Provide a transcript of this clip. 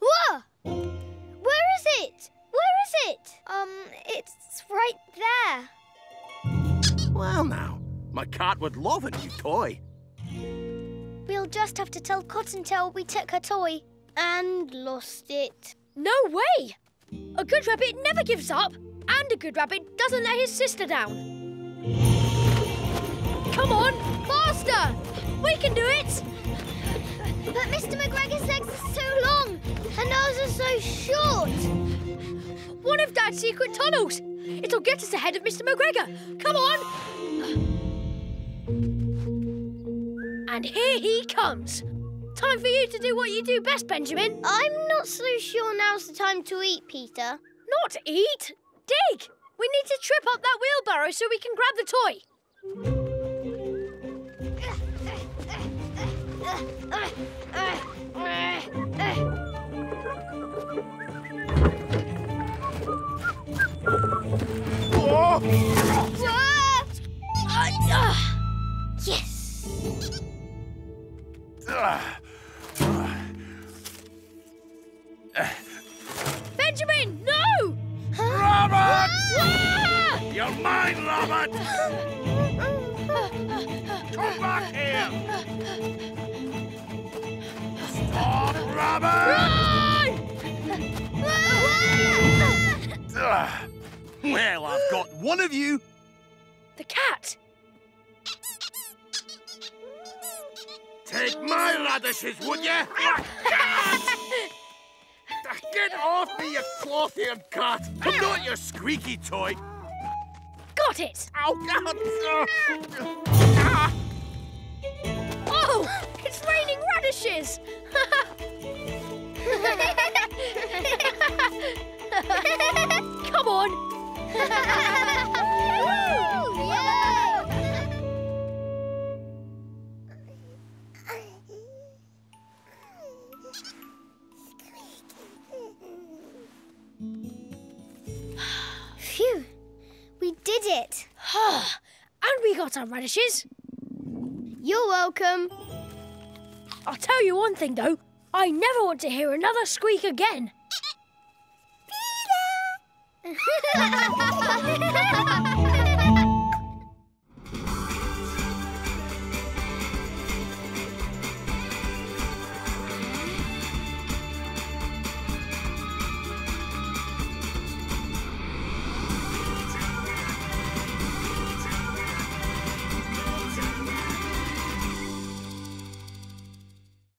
Whoa! Where is it? Where is it? Um, it's right there. Well now, my cat would love a new toy. We'll just have to tell Cottontail we took her toy and lost it. No way! A good rabbit never gives up, and a good rabbit doesn't let his sister down. Come on, faster! We can do it! And ours are so short. One of Dad's secret tunnels. It'll get us ahead of Mr. McGregor. Come on! And here he comes. Time for you to do what you do best, Benjamin. I'm not so sure now's the time to eat, Peter. Not eat, dig. We need to trip up that wheelbarrow so we can grab the toy. Yes! Benjamin, no! Rabbit! Ah! You're mine, Rabbit! Come back here! Stop, Rabbit! Well, I've got one of you. The cat. Take my radishes, would you? Get off me, you cloth-eared cat! I'm not your squeaky toy. Got it. Oh, God! Ah. Oh, it's raining radishes. Phew! We did it. and we got our radishes. You're welcome. I'll tell you one thing though. I never want to hear another squeak again. Peter!